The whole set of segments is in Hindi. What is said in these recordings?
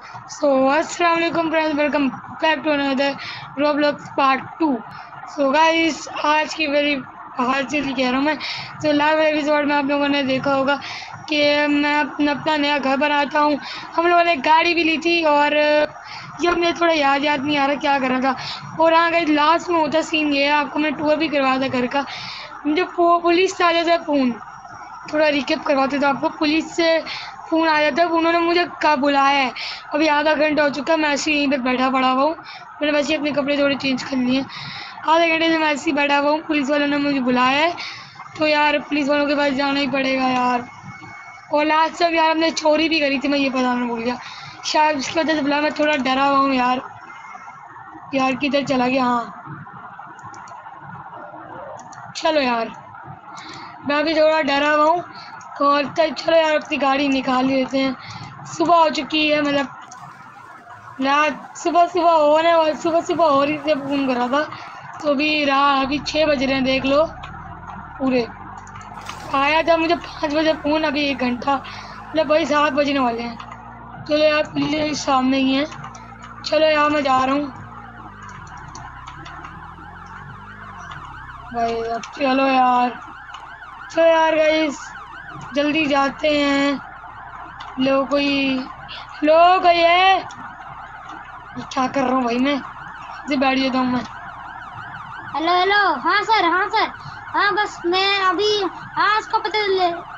सो अस्सलाम वालेकुम friends welcome back to another Roblox part two so guys आज की मेरी हाल से कह रहा हूँ मैं। तो लाइव एपिसोड में आप लोगों ने देखा होगा कि मैं अपना नया घर बनाता हूँ। हम लोगों ने गाड़ी भी ली थी और ये मुझे थोड़ा याद याद नहीं आ रहा क्या करना था। और हाँ गई लास्ट में होता सीन ये है, आपको मैं टूर भी करवा था घर का। मुझे पुलिस से आ जाता है फ़ोन थोड़ा रिकेप करवाते थे आपको। पुलिस से फ़ोन आ जाता है उन्होंने मुझे कब बुलाया है। अभी आधा घंटा हो चुका है, मैं ऐसे यहीं पे बैठा पड़ा हुआ हूँ। मैंने वैसे अपने कपड़े थोड़े चेंज कर लिए। आधे घंटे से मैं ऐसे ही बैठा हुआ हूँ, पुलिस वालों ने मुझे बुलाया है। तो यार, पुलिस वालों के पास जाना ही पड़ेगा यार। और लास्ट सब यार हमने चोरी भी करी थी, मैं ये बताना भूल गया। शायद इसकी वजह से बुलाया मैं थोड़ा डरा हुआ हूँ यार। यार, किधर चला गया? हाँ। चलो यार। मैं अभी थोड़ा डरा हुआ हूँ। और चलो यार अपनी गाड़ी निकाल लेते हैं। सुबह हो चुकी है मतलब रात सुबह सुबह होने और सुबह सुबह हो रही थी फ़ोन करा था। तो अभी रात, अभी छः बज रहे हैं, देख लो, पूरे। आया था मुझे पाँच बजे फ़ोन, अभी एक घंटा मतलब भाई सात बजने वाले हैं। चलो यार पुलिस सामने ही है। चलो यार, मैं जा रहा हूँ। भाई, अब चलो यार। चलो यार गाइस जल्दी जाते हैं। लो कोई लो कोई है? क्या कर रहा हूँ भाई मैं? से बैठ जाता हूँ मैं। हेलो हेलो हाँ सर हाँ सर हाँ बस मैं अभी हाँ इसको पता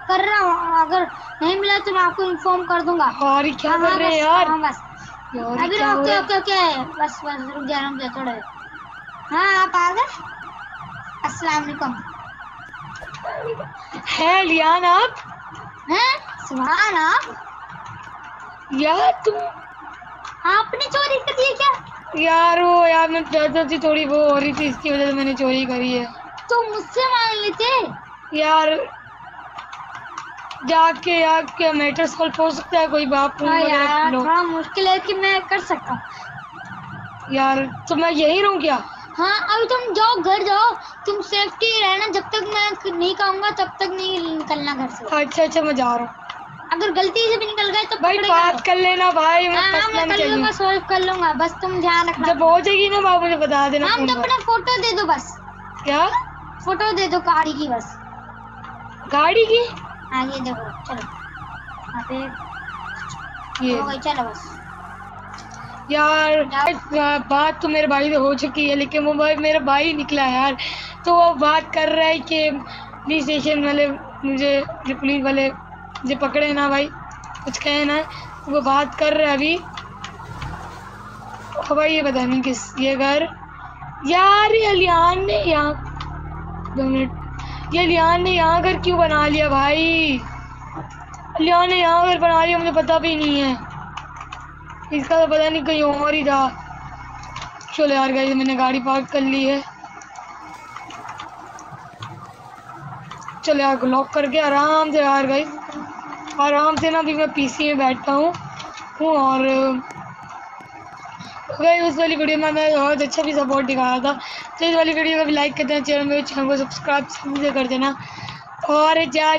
कर रहा हूँ। अगर नहीं मिला तो मैं आपको इन्फॉर्म कर दूँगा। और क्या हाँ, कर हाँ, रहे हैं यार? हाँ बस। अभी ओके? Okay okay. बस बस रुक जा रुक जा थोड़ा। हाँ आप आ गए? अस्सलाम वालेकुम। है लियान आप? हैं? सुभान आप। यार तुम आपने चोरी कर दी क्या? यार वो यार मैं ज़्यादा सी थोड़ी वो हो रही थी इसकी वजह से मैंने चोरी करी है। तो मुझसे मांग लेते। यार जाके यार क्या मैटर सॉल्व हो सकता है? कोई बाप हाँ यार थोड़ा मुश्किल है कि मैं कर सकता यार तो मैं यही रहूँ क्या? हाँ अभी तुम जाओ घर जाओ। तुम सेफ्टी रहना। जब तक मैं नहीं कहूँगा तब तक नहीं निकलना घर से। अच्छा अच्छा मैं जा रहा हूँ। अगर गलती से भी निकल गए तो भाई बात कर लेना भाई मैं हाँ हाँ मैं कर लूँगा सॉल्व कर लूँगा। बस तुम ध्यान रखना। जब हो जाएगी ना बाबू मुझे बता देना हम तो अपना फ़ोटो दे दो बस। क्या? फ़ोटो दे दो गाड़ी की बस। गाड़ी की? हाँ ये देखो चलो। यहाँ पे ये। चलो बस। यार बात तो मेरे भाई से हो चुकी है, लेकिन वो भाई मेरा भाई निकला यार। तो वो बात कर रहा है कि पुलिस स्टेशन वाले मुझे पुलिस वाले मुझे पकड़े ना भाई, कुछ कहे ना वो बात कर रहा है अभी। अब भाई ये पता नहीं किस, ये घर। यार, ये लियान ने यहाँ, दो मिनट। ये लियान ने यहाँ घर क्यों बना लिया भाई? लियान ने यहाँ घर बना लिया, मुझे पता भी नहीं है। इसका तो पता नहीं कहीं और ही था चलो यार गाइस मैंने गाड़ी पार्क कर ली है। चलो यार लॉक करके आराम से यार गाइस आराम से ना अभी मैं पीसी में बैठता हूँ। और गई उस वाली वीडियो में मैं बहुत अच्छा भी सपोर्ट दिखाया था। तो इस वाली वीडियो को भी लाइक कर देना चैनल मेरे चैनल को सब्सक्राइब से कर देना। और यार,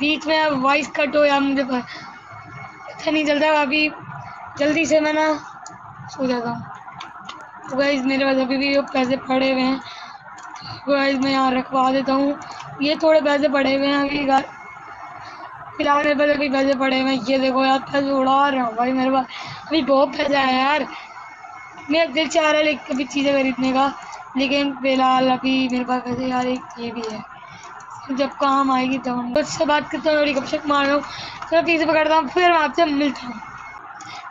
बीच में वॉइस कट हो या मुझे पता नहीं चलता अभी। जल्दी से मैं ना सो जाता हूँ। तो गाइज़ मेरे पास अभी भी पैसे पड़े हुए हैं। तो गाइज़ मैं यहाँ रखवा देता हूँ। ये थोड़े पैसे पड़े हुए हैं अभी फ़िलहाल मेरे पास अभी पैसे पड़े हुए हैं। ये देखो यार, पैसे उड़ा रहा हूँ। भाई, मेरे पास अभी बहुत पैसा है यार। मेरा दिल चाह रहा है लेकिन कभी चीज़ें खरीदने का। लेकिन फ़िलहाल अभी मेरे पास पैसे यार, एक ये भी है। जब काम आएगी तब हम उससे बात करता हूँ थोड़ी गपशप मार रहा हूँ। फिर पीछे पकड़ता हूँ। फिर मैं आपसे मिलता हूँ।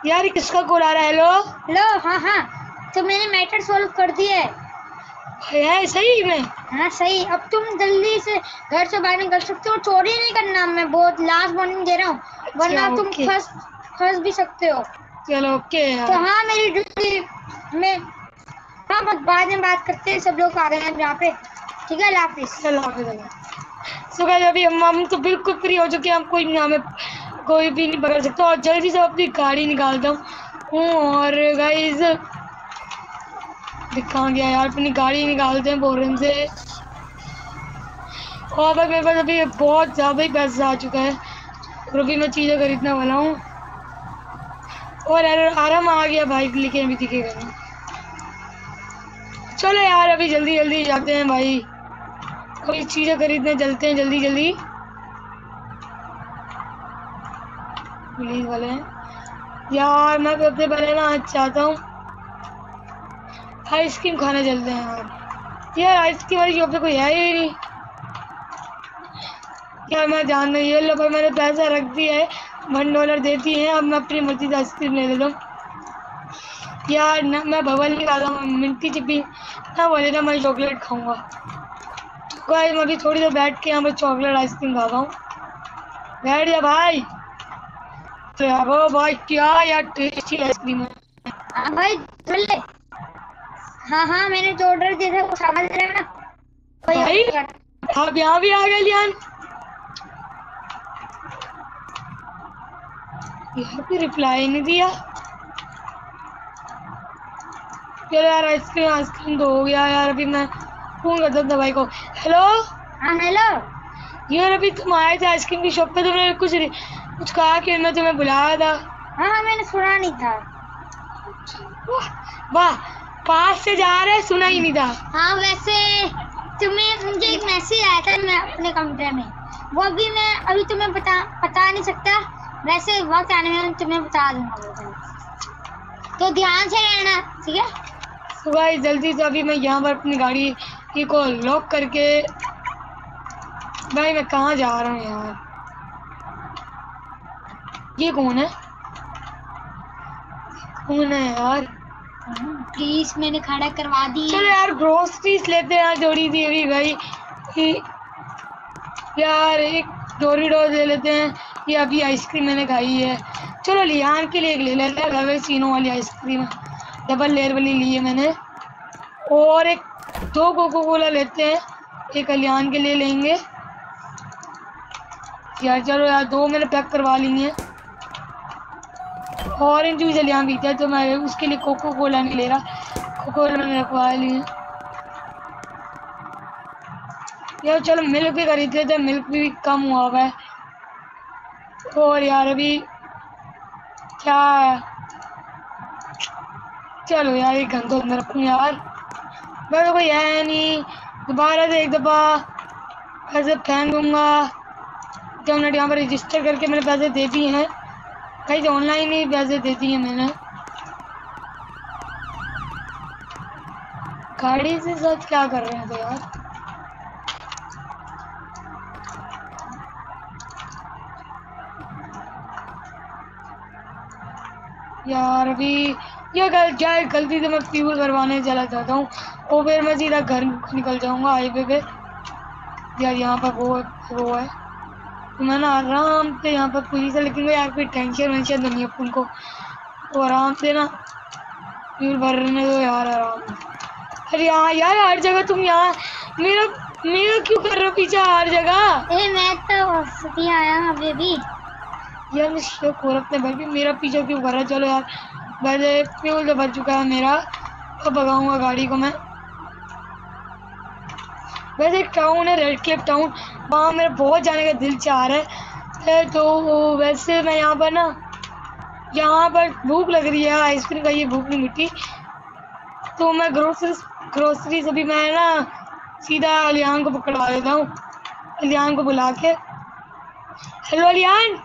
यार किसका कॉल आ रहा है? हेलो? हेलो हाँ हाँ। तो मैंने मैटर सॉल्व कर दिया है। है सही में? हाँ सही। अब तुम जल्दी से घर से बाहर निकल सकते हो। चोरी नहीं करना मैं बहुत लास्ट वार्निंग दे रहा हूँ। वरना तुम फंस फंस भी सकते हो। चलो ओके तो हाँ मेरी ड्यूटी में हाँ बस बाद में बात करते हैं। सब लोग आ गए हैं यहाँ पे। ठीक है अल्लाह हाफिज़। सो गाइस अभी हम हम तो बिल्कुल फ्री हो चुके हैं। हम कोई हमें कोई भी नहीं पकड़ सकता। और जल्दी से अपनी गाड़ी निकालता हूँ। और गाइस दिखा गया यार, अपनी गाड़ी निकालते हैं बोरन से। और भाई, मेरे पास अभी बहुत ज़्यादा ही पैसा आ चुका है। और अभी मैं चीज़ें खरीदने वाला हूँ। और आराम आ गया बाइक लेके अभी दिखेगा चलो यार, अभी जल्दी जल्दी जाते हैं भाई। कोई चीज़ें खरीदने, चलते हैं जल्दी जल्दी पुलिस वाले हैं। यार, मैं सबसे पहले ना आज चाहता हूँ। आइसक्रीम खाने चलते हैं यार। यार, आइसक्रीम वाली शॉप पे कोई है ही नहीं। यार, मैं जान नहीं ये लो भाई मैंने पैसा रख दिया है। वन डॉलर देती है, अब मैं अपनी मर्ज़ी से आइसक्रीम ले लेता हूँ। यार, ना, मैं बबल नहीं खाता हूँ, मिंटी चिप्पी। ना बोले ना मैं चॉकलेट खाऊँगा। गाइस मैं अभी थोड़ी देर बैठ के यहाँ पर चॉकलेट आइसक्रीम खाता हूँ। बैठ जा भाई। तो यार वो भाई क्या यार टेस्टी आइसक्रीम है हाँ। भाई चल ले। हाँ हाँ मैंने जो ऑर्डर दिया था वो समझ रहे हो ना भाई? भाई आप यहाँ भी आ गए लियान। यहाँ पे रिप्लाई नहीं दिया। चलो यार आइसक्रीम आइसक्रीम तो हो गया यार अभी मैं फ़ोन करता हूँ दवाई को। हेलो हाँ हेलो यार अभी तुम आए थे आइसक्रीम की शॉप पे तुमने कुछ कुछ कहा कि मैं तुम्हें बुलाया था? हाँ हाँ मैंने सुना नहीं था। वाह वाह पास से जा रहे सुना ही नहीं था। हाँ वैसे तुम्हें मुझे एक मैसेज आया था मैं अपने कंप्यूटर में। वो भी मैं अभी तुम्हें बता बता नहीं सकता। वैसे वक्त आने में तुम्हें बता दूँगा तो। तो ध्यान से रहना ठीक है? भाई जल्दी से अभी मैं यहाँ पर अपनी गाड़ी को लॉक करके भाई मैं कहाँ जा रहा हूँ यार? ये कौन है? कौन है यार? प्लीज़ मैंने खड़ा करवा दी। चलो यार ग्रोसरीज लेते हैं थोड़ी सी अभी भाई। यार एक डोरीडोज ले लेते हैं। ये अभी आइसक्रीम मैंने खाई है। चलो लियान के लिए एक ले लेते हैं रवे सीनो वाली आइसक्रीम डबल लेयर वाली ली है मैंने। और एक दो कोको कोला लेते हैं। एक कल्याण के लिए लेंगे। यार चलो यार दो मैंने पैक करवा ली हैं। ऑरेंज जूस यहाँ पीता है तो मैं उसके लिए कोको कोला नहीं ले रहा। कोको कोला मैंने रखवा ली है यार चलो मिल्क भी खरीद लेते मिल्क भी कम हुआ हुआ है। और यार अभी क्या है? चलो यार एक घंटे अंदर रखूँ यार। मैं तो कोई है नहीं। दोबारा से एक दफ़ा पैसे फेंक दूँगा। जब मिनट यहाँ पर रजिस्टर करके मैंने पैसे दे दिए हैं। कहीं ऑनलाइन ही पैसे दे दिए मैंने। गाड़ी से सच क्या कर रहे हैं तो यार? यार अभी ये गल जाए गलती से मैं फ्यूल करवाने चला जाता हूँ। और फिर मैं सीधा घर निकल जाऊँगा हाईवे पे। यार यहाँ पर वो वो है। तो मैं ना आराम से यहाँ पर पुलिस है लेकिन मैं यार कोई टेंशन वेंशन तो नहीं अपन को। तो आराम से ना फ्यूल भरने दो यार आराम अरे यहाँ यार हर जगह तुम यहाँ मेरा मेरा क्यों कर रहे हो पीछे हर जगह? ए मैं तो सिटी आया हूँ अभी अभी यार मैं शौक हो भाई भी मेरा पीछे क्यों कर रहा है? चलो यार वैसे फ्यूल तो भर चुका है मेरा। अब भगाऊँगा गाड़ी को मैं। वैसे एक टाउन है रेड क्लिफ टाउन वहाँ मेरा बहुत जाने का दिल चाह रहा है। तो वैसे मैं यहाँ पर ना, यहाँ पर भूख लग रही है आइसक्रीम का ये भूख नहीं मिट्टी तो मैं ग्रोसरी ग्रोसरी से भी मैं ना सीधा अलियान को पकड़वा देता हूँ। अलियान को बुला के। हेलो अलियान?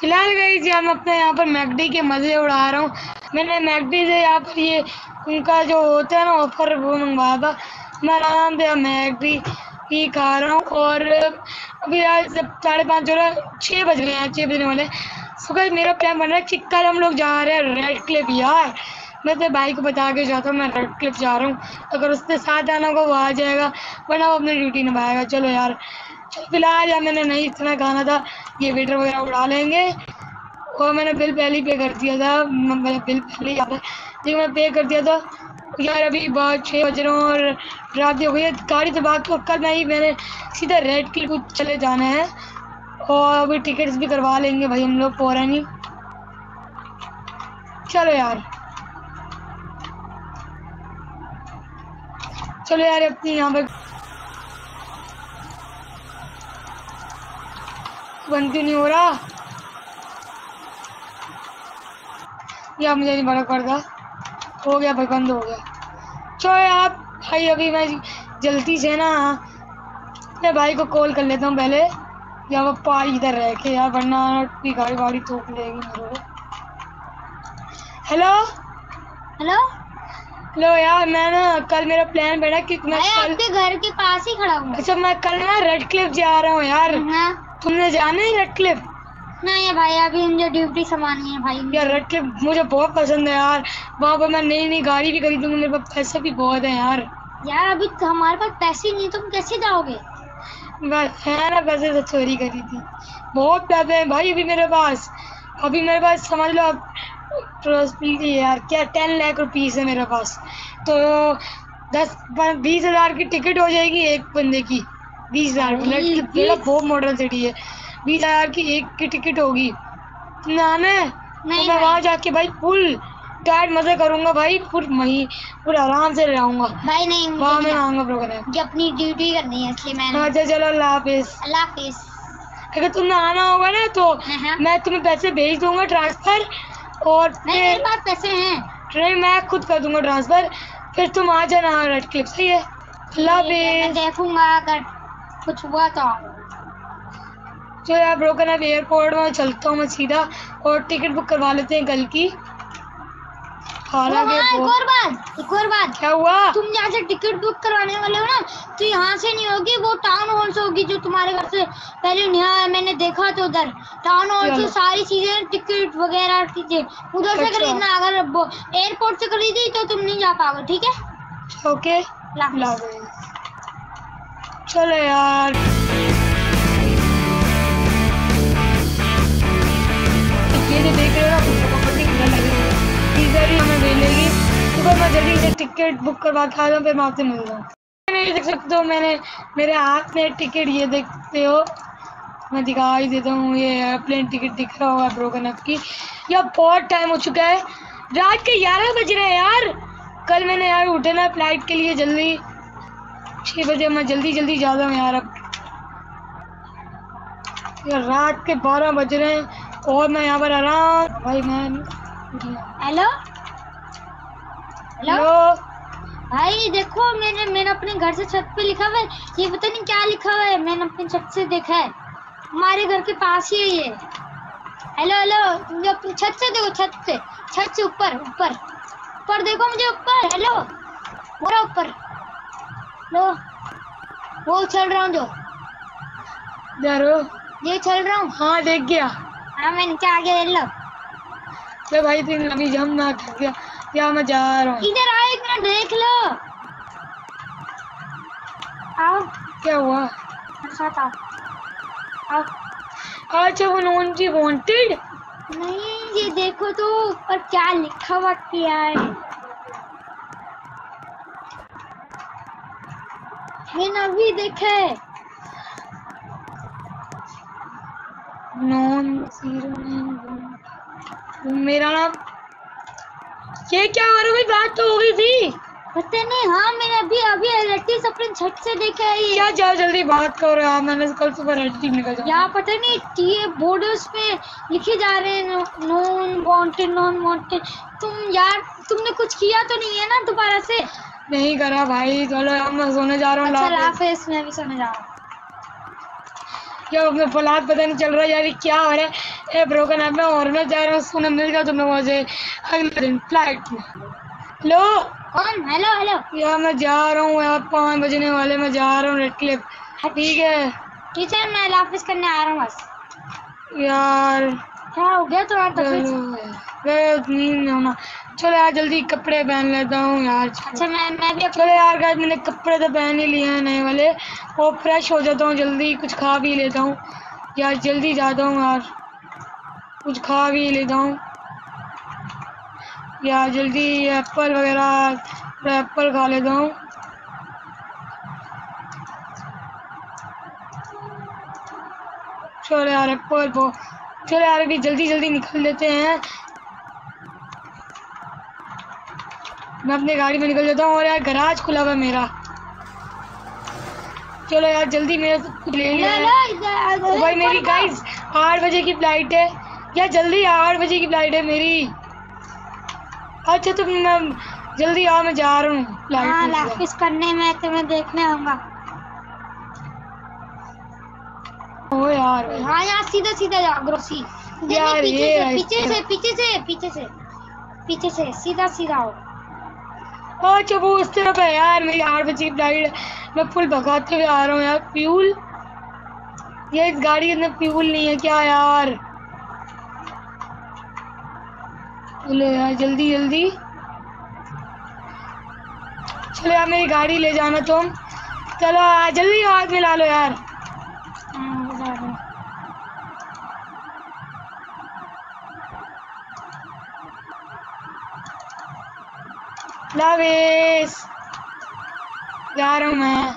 फ़िलहाल गई जी हम अपने यहाँ पर मैकडी के मज़े उड़ा रहा हूँ। मैंने मैकडी से यहाँ पर ये उनका जो होता है ना ऑफ़र वो मंगवाया था। मैं आराम से मैकडी ही खा रहा हूँ और अभी आज साढ़े पाँच हो रहा छः बज गए हैं, छः बजने वाले सुबह मेरा प्लान बन रहा है चिक्कर हम लोग जा रहे हैं रेड क्लिप यार। मैं तो भाई को बता के जाता हूँ, मैं रेड क्लिप जा रहा हूँ। अगर उसके साथ आना होगा, वो आ जाएगा। वरना वो अपनी ड्यूटी निभाएगा। चलो यार, चलो फ़िलहाल यार, मैंने नहीं इतना खाना था। ये वेटर वगैरह उड़ा लेंगे। और मैंने बिल पहले ही पे कर दिया था। मैंने बिल पहले ही आता है। मैं पे कर दिया था। यार अभी बहुत छः बज रहे और रात हो गई है। गाड़ी से बात कर कल मैं ही, मैंने सीधा रेड क्लिप को चले जाना है। और अभी टिकट्स भी करवा लेंगे भाई हम लोग पोरा नहीं चलो यार। चलो यार, अपनी यहाँ पर बंद क्यों नहीं हो रहा। या मुझे नहीं फ़र्क पड़ता हो गया भाई बंद हो गया। चलो यार भाई अभी मैं जल्दी से ना अपने भाई को कॉल कर लेता हूँ पहले। या वो पा इधर रह के यार वरना भी गाड़ी वाड़ी ठोक लेगी मेरे को। हेलो हेलो हेलो यार मैं ना कल मेरा प्लान बना कि मैं मैं कल आपके घर के पास ही खड़ा हूँ। अच्छा मैं कल ना रेड क्लिफ जा रहा हूँ यार। हाँ। तुमने जाना है रेड क्लिफ नहीं है भाई? अभी मुझे ड्यूटी संभालनी है भाई। यार रेड क्लिफ मुझे बहुत पसंद है यार। वहाँ पर मैं नई नई गाड़ी भी खरीदूँगा मेरे पास पैसे भी बहुत है यार। यार अभी तो हमारे पास पैसे नहीं तुम कैसे जाओगे? बस है ना पैसे तो चोरी करी थी। बहुत पैसे हैं भाई अभी मेरे पास। अभी मेरे पास समझ लो अब यार। क्या टेन लाख रुपीस है मेरे पास। तो दस बीस हज़ार की टिकट हो जाएगी एक बंदे की। बीस हज़ार। की बहुत मॉडल सिटी है। बीस हज़ार की एक की टिकट होगी। आना है तो मैं वहाँ जाके भाई फुल टाइट मज़े करूँगा भाई फुल मही पूरा आराम से रहूँगा। भाई नहीं वहाँ मैं आऊँगा प्रोग्राम मुझे अपनी ड्यूटी करनी है इसलिए मैंने अच्छा चलो अल्लाह हाफिज। अल्लाह हाफिज। अगर तुमने आना होगा ना तो हाँ, हाँ। मैं तुम्हें पैसे भेज दूँगा ट्रांसफ़र और मेरे पास पैसे हैं। ट्रेन मैं खुद कर दूँगा ट्रांसफ़र फिर तुम आ जाना रेड क्लिप सही है मैं देखूँगा अगर कुछ हुआ तो। जो यार ब्रोकन अब एयरपोर्ट में चलता हूँ मैं सीधा और टिकट बुक करवा लेते हैं कल की। हालाँकि एक और बात एक और बात। क्या हुआ? तुम जहाँ से टिकट बुक करवाने वाले हो ना तो यहाँ से नहीं होगी वो टाउन हॉल से होगी जो तुम्हारे घर से पहले यहाँ मैंने देखा तो उधर। टाउन हॉल से सारी चीज़ें टिकट वगैरह चीज़ें। उधर से अच्छा। खरीदना अगर एयरपोर्ट से खरीदी तो तुम नहीं जा पाओगे ठीक है? ओके। चलो यार। जल्दी से टिकट बुक करवा के आ जाऊँ फिर मैं आपसे मिल जाऊँ। नहीं देख सकते हो, मैंने, मेरे हाथ में टिकट, ये देखते हो। मैं दिखा ही देता हूँ, ये एयरप्लेन टिकट दिख रहा होगा ब्रोकन अप की। यार, बहुत टाइम हो चुका है। रात के ग्यारह बज रहे हैं यार। कल मैंने यार उठे ना फ़्लाइट के लिए जल्दी। छः बजे मैं जल्दी जल्दी जा रहा हूँ यार अब। यार, रात के बारह बज रहे हैं और मैं यहाँ पर आराम भाई, मैं हेलो हेलो हेलो भाई देखो मैंने मैंने अपने घर से छत पे लिखा हुआ है। ये पता नहीं क्या लिखा हुआ है। मैंने अपनी छत से देखा है। हमारे घर के पास ही है ये। हेलो हेलो मुझे अपनी छत से देखो छत से। छत से ऊपर ऊपर। ऊपर देखो मुझे ऊपर। हेलो पूरा ऊपर। लो वो चल रहा हूँ जो। यारो ये चल रहा हूँ। हाँ देख गया। हाँ मैं नीचे आ गया लो। ये भाई तुम अभी जम ना कर गया। या मैं जा रहा हूँ? इधर आओ एक मिनट देख लो। आओ। क्या हुआ? साथ आओ आओ। अच्छा वो नॉन जी वांटेड नहीं ये देखो तो ऊपर क्या लिखा हुआ क्या है? मैंने अभी देखा। है नॉन ज़ीरो मेरा नाम ये क्या हो रहा है भाई? बात तो हो गई थी। पता नहीं हाँ मैंने अभी अभी एलर्टीज अपने छत से देखा है ये। क्या जाओ जल्दी बात करो यार मैंने कल सुबह रेडी निकल जाऊँ। यहाँ पता नहीं ये बोर्डर्स पे लिखे जा रहे हैं नॉन वांटेड नॉन वांटेड तुम यार तुमने कुछ किया तो नहीं है ना दोबारा से? नहीं करा भाई चलो यार मैं सोने जा रहा हूँ अच्छा लाफिस मैं भी सोने जा रहा हूँ। क्या अपने फलाद पता नहीं चल रहा है यार क्या हो रहा है? ए ब्रोकन है मैं और मैं जा रहा हूँ सोने मिल गया तुम्हें से अगले दिन फ़्लाइट में हेलो कौन? हेलो हेलो यार मैं जा रहा हूँ यार पाँच बजने वाले मैं जा रहा हूँ रेड क्लिप ठीक है। टीचर मैं लाफिस करने आ रहा हूँ बस। यार। क्या हो गया तुम्हारा यार नींद होना। चलो यार जल्दी कपड़े पहन लेता हूँ यार। अच्छा मैं मैं भी चलो यार गाइस मैंने कपड़े तो पहन ही लिए हैं नए वाले। और फ्रेश हो जाता हूँ जल्दी कुछ खा भी लेता हूँ। यार जल्दी जाता हूँ यार। कुछ खा भी लेता हूँ। यार जल्दी एप्पल वगैरह एप्पल खा लेता हूँ। चलो यार एप्पल को चलो यार अभी जल्दी जल्दी निकल लेते हैं। मैं अपनी गाड़ी में निकल जाता हूँ और यार गराज खुला हुआ मेरा। चलो यार जल्दी मेरे कुछ ले लिया भाई मेरी गाइस आठ बजे की फ़्लाइट है। यार जल्दी आठ बजे की फ़्लाइट है मेरी। अच्छा तो मैं जल्दी आओ मैं जा रहा हूँ। हाँ करने में तुम्हें देखने आऊँगा ओ यार। हाँ यहाँ सीधा सीधा जाओ ग्रोसी यार, नहीं, ये पीछे से पीछे से पीछे से पीछे से। पीछे से सीधा सीधा आओ। अच्छा वो उस तरफ़ है यार मेरी आठ की फ़्लाइट मैं फुल भगाते हुए आ रहा हूँ यार फ्यूल। ये इस गाड़ी के अंदर फ्यूल नहीं है क्या यार? चलो यार जल्दी जल्दी। चलो यार मेरी गाड़ी ले जाना तुम। चलो यार जल्दी हाथ मिला लो यार। हाँ। लावेश। जा रहा हूँ मैं।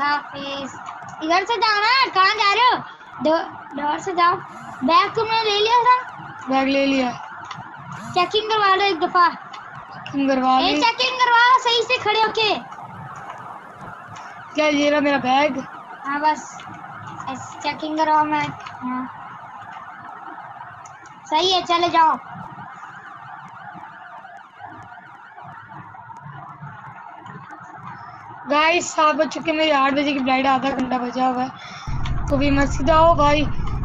हाफिज इधर से जाओ ना कहाँ जा रहे हो? डोर से जाओ। बैग तुमने ले लिया था? बैग ले लिया। चेकिंग करवा लो एक दफ़ा। करवा ली। चेकिंग करवाओ सही से खड़े होके। क्या ये रहा मेरा बैग हाँ बस। चेकिंग करवाओ मैं। हाँ। सही है चले जाओ। गाइस सात बज चुके मेरी आठ बजे की फ़्लाइट आधा घंटा बचा हुआ है। तो भी मैं सीधा हो भाई।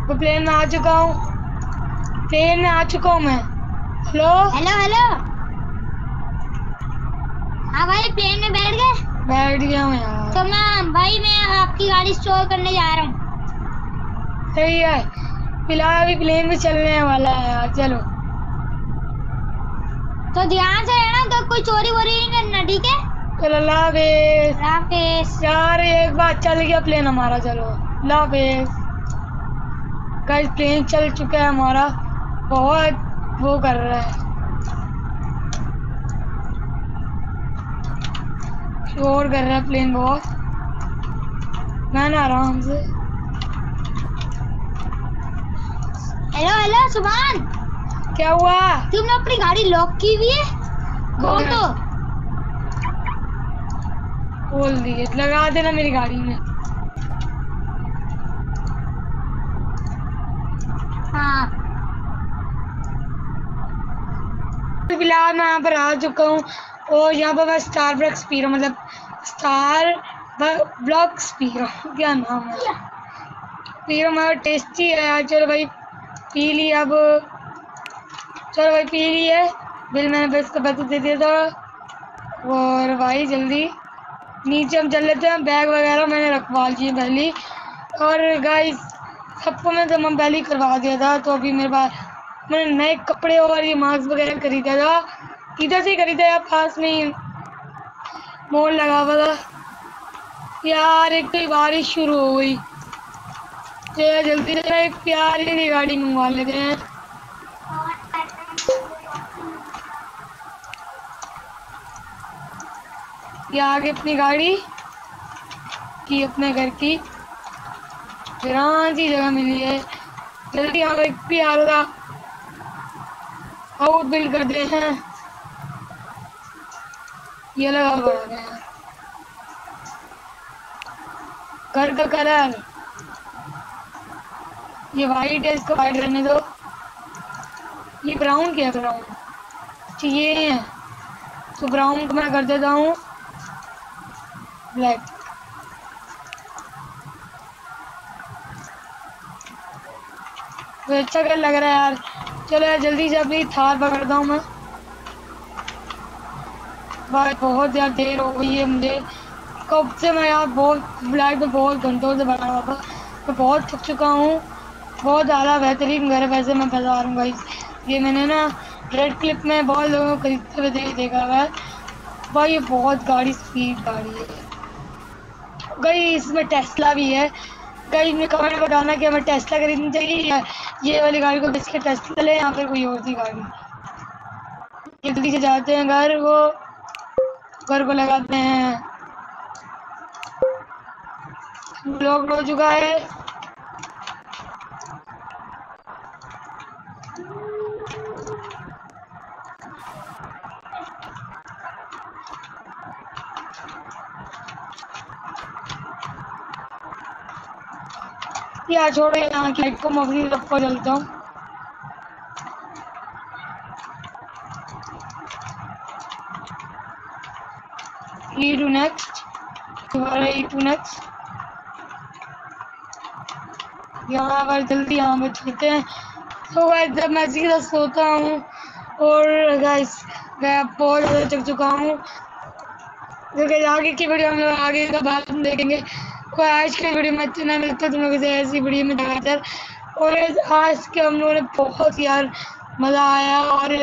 मैं प्लेन में आ चुका हूँ। प्लेन में आ चुका हूँ मैं। हेलो हेलो हेलो हाँ भाई प्लेन में बैठ गए? बैठ गया हूँ यार। तो मैं भाई मैं आपकी गाड़ी स्टोर करने जा रहा हूँ। सही है। फ़िलहाल अभी प्लेन में चलने वाला है यार चलो। तो ध्यान से रहना तो कोई चोरी वोरी नहीं करना ठीक है? चलो लावेश राफेस यार एक बार चल गया प्लेन हमारा चलो। लावेश गाइस प्लेन चल चुका है हमारा। बहुत वो कर रहा है। शोर कर रहा है प्लेन बहुत। मैं ना आराम से हेलो हेलो सुभान क्या हुआ? तुमने अपनी गाड़ी लॉक की हुई है? खोल हाँ। दो। बोल दिए। लगा देना मेरी गाड़ी में। हाँ। तो फ़िलहाल मैं यहाँ पर आ चुका हूँ। और यहाँ पर मैं स्टार ब्लॉक्स पी रहा हूँ मतलब स्टार ब्लॉक्स पी रहा हूँ, क्या नाम है? पी रहा हूँ टेस्टी है यार, चलो भाई, पी ली अब। चलो भाई, पी ली है। बिल मैंने बस को पैसे दे दिया था। और भाई, जल्दी। नीचे हम चल लेते हैं, बैग वगैरह मैंने रखवा लिए पहले। और गाइस सबको मैं तमाम पहले करवा दिया था तो अभी मेरे पास मैंने नए कपड़े और ये मास्क वगैरह खरीदा था। इधर से खरीदा यार पास में ही। मोल लगा हुआ था। यार, एक तो बारिश शुरू हो गई। जल्दी से एक प्यारी गाड़ी मंगवा लेते हैं। ये आगे अपनी गाड़ी की, अपने घर की। सी जगह मिली है। जल्दी यहाँ एक प्यारा हाउस बिल्ड कर दे हैं। ये लगा बड़ा गया घर का कलर ये वाइट है, इसको वाइट रहने दो। ये ब्राउन क्या ब्राउन अच्छा ये है। तो ब्राउन को मैं कर देता हूँ। ब्लैक तो अच्छा कर लग रहा है यार? चलो यार, जल्दी से अपनी थार पकड़ता हूँ मैं। भाई, बहुत यार देर हो गई है मुझे। कब से मैं यार बहुत फ़्लाइट में बहुत घंटों से बना हुआ था। मैं बहुत थक चुका हूँ। बहुत ज़्यादा बेहतरीन घर है वैसे मैं बता रहा हूँ भाई ये मैंने ना रेड क्लिप में बहुत लोगों को खरीदते हुए देख, देखा हुआ है। भाई, ये बहुत गाड़ी स्पीड गाड़ी है। गई, इसमें टेस्ला भी है। कई में कमेंट बताना कि हमें टेस्ला खरीदनी चाहिए या ये वाली गाड़ी को बेच के टेस्ला ले या फिर कोई और सी गाड़ी। जल्दी से जाते हैं घर, वो घर को लगाते हैं। ब्लॉक हो चुका है। या छोड़ो यहाँ की लाइट को, मैं अपनी तरफ़ चलता हूँ। ई टू नेक्स्ट दोबारा ई टू नेक्स्ट यहाँ पर जल्दी यहाँ पर छोड़ते हैं। तो गाइस जब मैं इसी तरह सोता हूँ, और गाइस मैं बहुत ज़्यादा चक चुका हूँ। क्योंकि आगे की वीडियो हम लोग आगे का बाद में देखेंगे। और आज के वीडियो में इतना मिलता है तुम लोगों ऐसी वीडियो में लगातार और आज के हम लोगों ने बहुत यार मज़ा आया और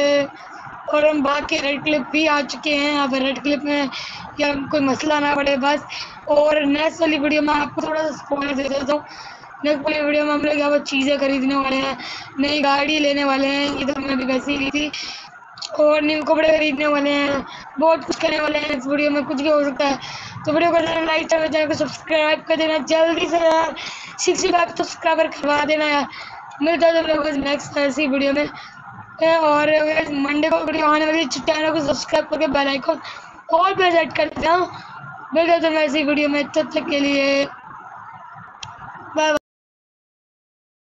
और हम बाकी रेड क्लिप भी आ चुके हैं। पर रेड क्लिप में या कोई मसला ना पड़े बस। और नेक्स्ट वाली वीडियो में आपको थोड़ा सा स्पॉइलर दे देता हूँ। नेक्स्ट वाली वीडियो में हम लोग पर चीज़ें खरीदने वाले हैं, नई गाड़ी लेने वाले हैं। ये तो अभी वैसे ही ली थी। और न्यू कपड़े खरीदने वाले हैं, बहुत कुछ करने वाले हैं इस वीडियो में, कुछ भी हो सकता है। तो वीडियो को लाइक करना चैनल को सब्सक्राइब कर देना, जल्दी से यार सिक्सटी फाइव सब्सक्राइबर करवा देना यार। मिलता है लोग नेक्स्ट ऐसी वीडियो में। और मंडे को वीडियो आने वाली चैनल को सब्सक्राइब करके बेल आइकन ऑल पे सेट कर देना। मिलता है ऐसी वीडियो में, तब तक के लिए